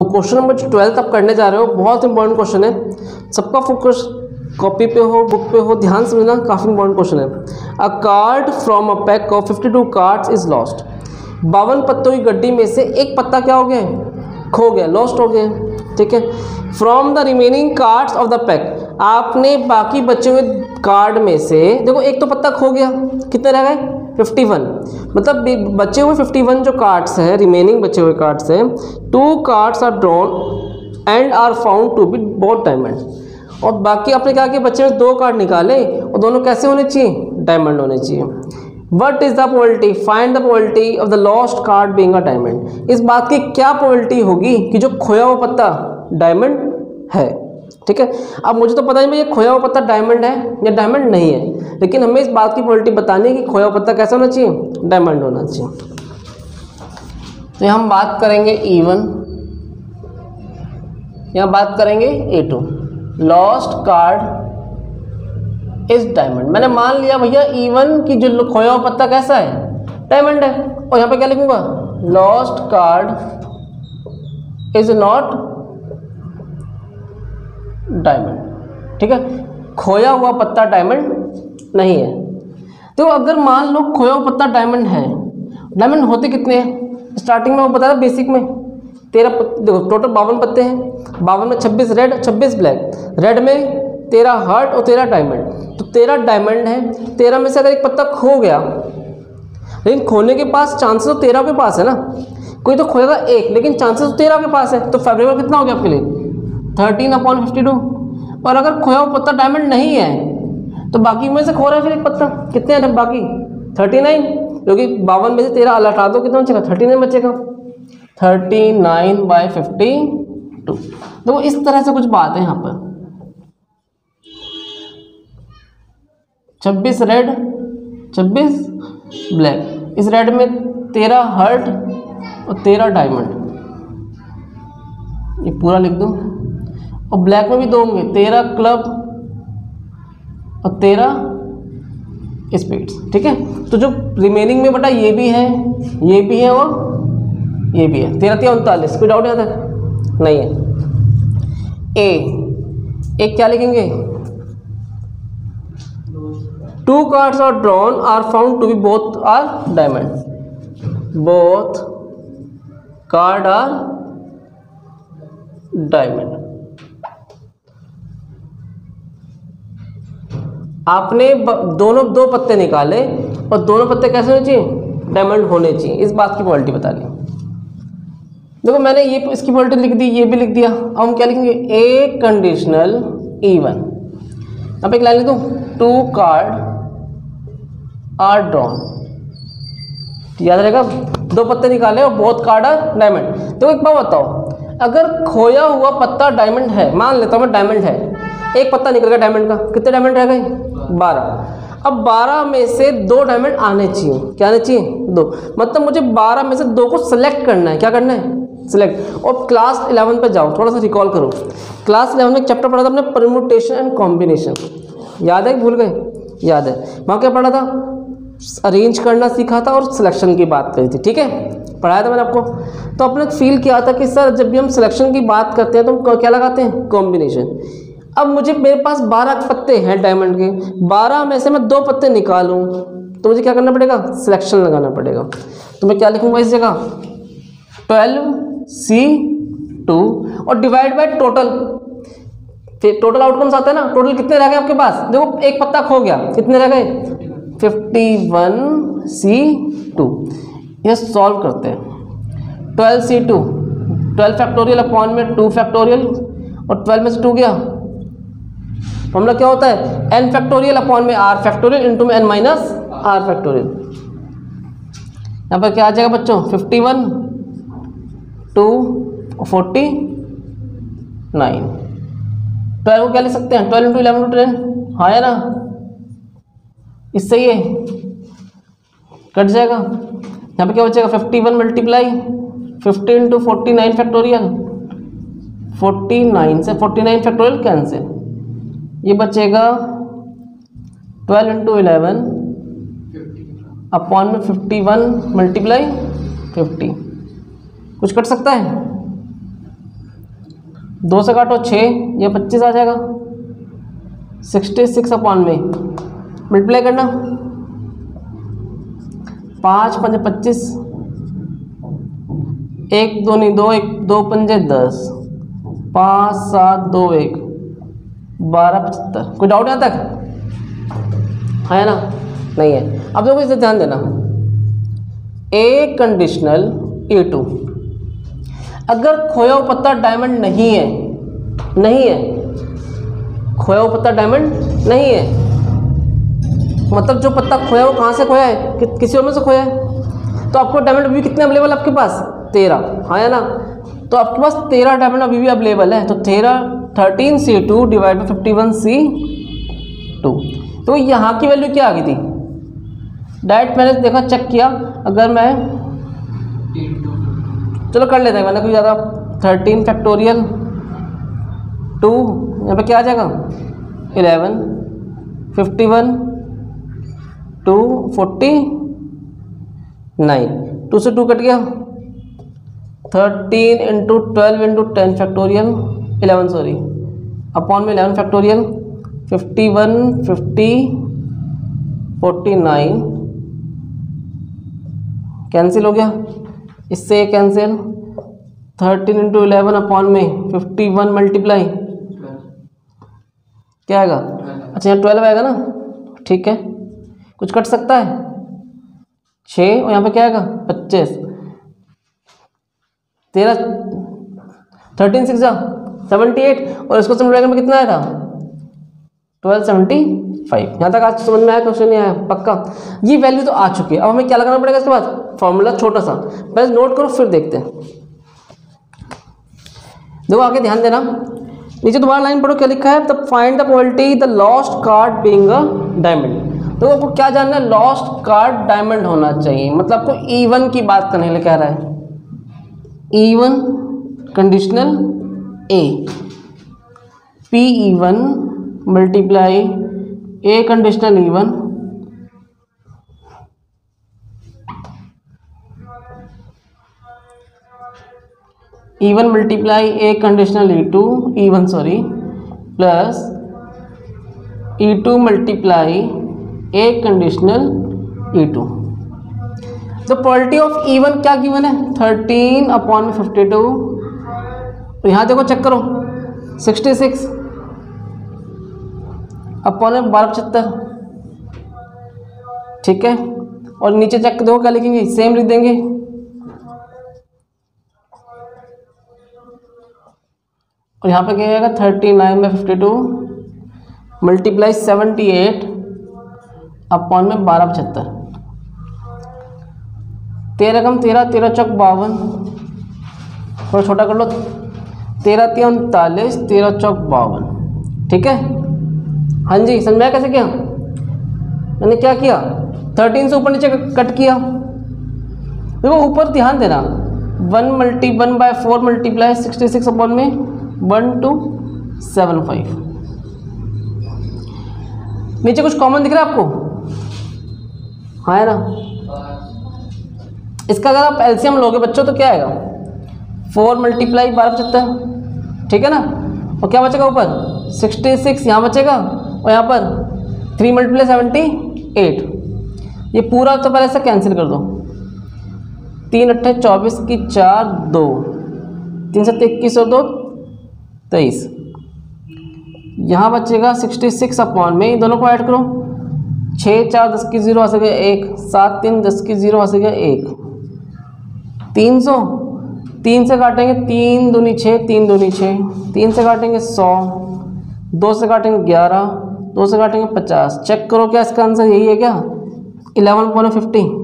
Question number twelfth आप करने जा रहे हो, बहुत इंपॉर्टेंट क्वेश्चन है। सबका फोकस कॉपी पे हो बुक पे हो, ध्यान समझना, काफ़ी इंपॉर्टेंट क्वेश्चन है। A card from a pack of 52 cards is lost बावन पत्तों की गड्डी में से एक पत्ता क्या हो गया? खो गया लॉस्ट हो गया, ठीक है? From the remaining cards of the pack आपने बाकी बचे हुए कार्ड में से, देखो, एक तो पत्ता खो गया, कितने रह गए? 51. मतलब बचे हुए 51 जो कार्ड्स हैं रिमेनिंग बचे हुए कार्ड्स हैं two cards are drawn and are found to be both diamond और बाकी आपने कहा कि बच्चे में दो कार्ड निकाले, और दोनों कैसे होने चाहिए? डायमंड होने चाहिए. What is the probability find the probability of the lost card being a diamond इस बात की क्या पोल्टी होगी कि जो खोया हुआ पत्ता डायमंड है? ठीक है? अब मुझे तो पता नहीं ये खोया हुआ पत्ता डायमंड है या डायमंड नहीं है? लेकिन हमें इस बात की पोल्टी बतानी है कि खोया हुआ पत्ता कैसा होना चाहिए? डायमंड होना चाहिए। तो हम बात करेंगे ई वन यहाँ बात करेंगे A two lost card is diamond मैंने मान लिया भैया ई वन की जो खोया हुआ पत्ता कैसा है? डायमंड है। और यहाँ पे क्या लिखूँगा? Lost card is not diamond. ठीक है? खोया हुआ पत्ता डायमंड नहीं है। तो अगर मान लो खोया हुआ पत्ता डायमंड है, डायमंड होते कितने हैं? स्टार्टिंग में वो बताया बेसिक में। तेरह देखो, टोटल बावन पत्ते हैं। बावन में छब्बीस रेड, छब्बीस ब्लैक। रेड में तेरह हार्ट और तेरह डायमंड। तो तेरह डायमंड है। तेरह में से अगर एक पत्ता खो गया, लेकिन खोने के पास चांसेस तो तेरह के पास है ना? कोई तो खोएगा एक, लेकिन चांसेस तो तेरह के पास है। तो फेवरेबल कितना हो गया आपके लिए? थर्टीन अपॉन फिफ्टी टू और अगर खोया हुआ पत्ता डायमंड नहीं है तो बाकी में से खो रहा है फिर एक पत्ता। कितने हैं बाकी? थर्टी नाइन क्योंकि बावन में से तेरह हटा दो, कितना बचेगा? थर्टी नाइन बचेगा। Thirty nine by fifty two तो इस तरह से कुछ बात है यहाँ पर। छब्बीस रेड छब्बीस ब्लैक इस रेड में तेरह हर्ट और तेरह डायमंड ये पूरा लिख दो। और ब्लैक में भी दो होंगे। तेरह क्लब और तेरह स्पीड्स ठीक है? तो जो रिमेनिंग में बटा ये भी है, ये भी है और ये भी है। तेरह तेरह, उनतालीस। कोई डाउट है नहीं है। ए एक क्या लिखेंगे? Two cards are drawn are found to be both are diamond both card are diamond आपने दोनों दो पत्ते निकाले और दोनों पत्ते कैसे होने चाहिए? डायमंड होने चाहिए। इस बात की क्वालिटी बता दी देखो, मैंने ये इसकी क्वालिटी लिख दी, ये भी लिख दिया। अब हम क्या लिखेंगे? ए कंडीशनल इवन अब एक लाइन लिख दूँ। टू कार्ड आर ड्रॉन याद रहेगा, दो पत्ते निकाले और बहुत कार्ड आर डायमंड तो एक बात बताओ। अगर खोया हुआ पत्ता डायमंड है, मान लेता हूँ, मैं डायमंड है। एक पत्ता निकल गया डायमंड का। कितने डायमंड रह गए? बारह। अब बारह में से दो डायमंड आने चाहिए। क्या आने चाहिए? दो। मतलब मुझे बारह में से दो को सिलेक्ट करना है। क्या करना है? सिलेक्ट और क्लास इलेवन पर जाओ। थोड़ा सा रिकॉल करो। क्लास इलेवन में चैप्टर पढ़ा था अपने परम्यूटेशन एंड कॉम्बिनेशन याद है? भूल गए? याद है। वहाँ क्या पढ़ा था? अरेंज करना सीखा था और सिलेक्शन की बात करी थी। ठीक है? पढ़ाया था मैंने आपको। तो आपने फील किया था कि सर जब भी हम सिलेक्शन की बात करते हैं तो हम क्या लगाते हैं? कॉम्बिनेशन अब मुझे मेरे पास बारह पत्ते हैं डायमंड के। बारह में से मैं दो पत्ते निकालूं तो मुझे क्या करना पड़ेगा? सिलेक्शन लगाना पड़ेगा। तो मैं क्या लिखूँगा इस जगह? ट्वेल्व सी टू और divide by total total outcomes आता है ना? टोटल कितने रह गए आपके पास? देखो, एक पत्ता खो गया। कितने रह गए? फिफ्टी वन सी टू यह सॉल्व करते हैं। Twelve C two twelve factorial upon में टू फैक्टोरियल और ट्वेल्व में से टू गया। फॉर्मूला क्या होता है? एन फैक्टोरियल अपॉन में आर फैक्टोरियल इंटू में एन माइनस आर फैक्टोरियल यहाँ पर क्या आ जाएगा बच्चों? Fifty one two forty nine twelve क्या लिख सकते हैं? Twelve into eleven two ten हाँ है ना? इससे ये कट जाएगा। यहाँ पे क्या बचेगा? Fifty one multiply fifty into forty nine factorial forty nine से फोर्टी नाइन फैक्टोरियल कैंसिल ये बचेगा ट्वेल्व इंटू इलेवन अपॉन में फिफ्टी वन मल्टीप्लाई फिफ्टी कुछ कट सकता है? दो से काटो छः या पच्चीस आ जाएगा। सिक्सटी सिक्स अपॉन में मल्टीप्लाई करना। पाँच पंज पच्चीस। एक दो नहीं, दो एक, दो पंजे दस। पाँच, सात, दो एक। बारह पचहत्तर। कोई डाउट यहाँ तक है? ना? नहीं है। अब देखो इसे ध्यान देना। ए कंडीशनल ए टू अगर खोया हुआ पत्ता डायमंड नहीं है नहीं है। खोया हुआ पत्ता डायमंड नहीं है। मतलब जो पत्ता खोया वो कहाँ से खोया है? कि, किसी और में से खोया है? तो आपको डायमंड अभी कितने अवेलेबल आपके पास? तेरह। हाँ है ना? तो आपके पास तेरह डायमंड अभी भी अवेलेबल है तो तेरह thirteen C two divide by fifty one C two तो यहाँ की वैल्यू क्या आ गई थी? डायरेक्ट मैंने देखा चेक किया, अगर मैं चलो कर लेते हैं, मैंने कोई ज़्यादा थर्टीन फैक्टोरियल टू यहाँ पे क्या आ जाएगा? Eleven fifty one two forty nine two से टू कट गया। Thirteen into twelve into ten factorial eleven sorry upon में eleven factorial fifty one fifty forty nine cancel हो गया। इससे cancel thirteen into eleven upon में fifty one multiply क्या आएगा? अच्छा यहाँ ट्वेल्व आएगा ना? ठीक है। कुछ कट सकता है? छः और यहाँ पे क्या आएगा? पच्चीस। तेरह थर्टीन सिक्स सेवेंटी एट और इसको समझ में कितना आया था? ट्वेल्व सेवेंटी फाइव यहाँ तक आज समझ में आया क्वेश्चन नहीं आया, पक्का? ये वैल्यू तो आ चुकी है। अब हमें क्या लगाना पड़ेगा इसके बाद? फॉर्मूला छोटा सा। पहले नोट करो, फिर देखते हैं। देखो, आगे ध्यान देना। नीचे दोबारा लाइन पढ़ो, क्या लिखा है? The find the quality the lost card being a diamond तो आपको क्या जानना है? लॉस्ट कार्ड डायमंड होना चाहिए। मतलब आपको इवन की बात करने के लिए कह रहा है। E one one conditional A P E one multiply A conditional E one E one multiply A conditional E two E one sorry plus E two multiply A conditional E two the quality of even क्या given है? 13 upon में fifty two यहाँ देखो check करो. 66 upon में बारह पचहत्तर. ठीक है? और नीचे चेक देखो क्या लिखेंगे? सेम लिख देंगे. और यहाँ पे क्या आएगा thirty nine by fifty two multiply seventy eight upon में बारह पचहत्तर. तेरह कम तेरह तेरह चौक बावन। थोड़ा छोटा कर लो। तेरह तीन उनतालीस, तेरह चौक बावन। ठीक है? हाँ जी, समझ में कैसे किया? मैंने क्या किया? थर्टीन से ऊपर नीचे कट किया। देखो, ऊपर ध्यान देना। One multi one by four multiply sixty six upon में। वन टू सेवन फाइव नीचे कुछ कॉमन दिख रहा है आपको? हाँ है ना? इसका अगर आप एलसीएम लोगे बच्चों तो क्या आएगा? फोर मल्टीप्लाई बारह पचहत्तर, ठीक है ना? और क्या बचेगा ऊपर? सिक्सटी सिक्स, यहाँ बचेगा? और यहाँ पर थ्री मल्टीप्लाई सेवेंटी एट ये पूरा तो पहले से कैंसिल कर दो। तीन अट्ठे चौबीस की चार, दो। तीन सत्तर इक्कीस और दो, तेईस। यहाँ बचेगा सिक्सटी सिक्स अपॉन में। इन दोनों को ऐड करो। छः, चार, दस की ज़ीरो आ सके एक। सात, तीन, दस की ज़ीरो आ सके एक। तीन सौ। तीन से काटेंगे तीन दूनी छः, तीन दूनी छः। तीन से काटेंगे सौ। दो से काटेंगे ग्यारह। दो से काटेंगे पचास। चेक करो क्या इसका आंसर यही है क्या? Eleven point fifty.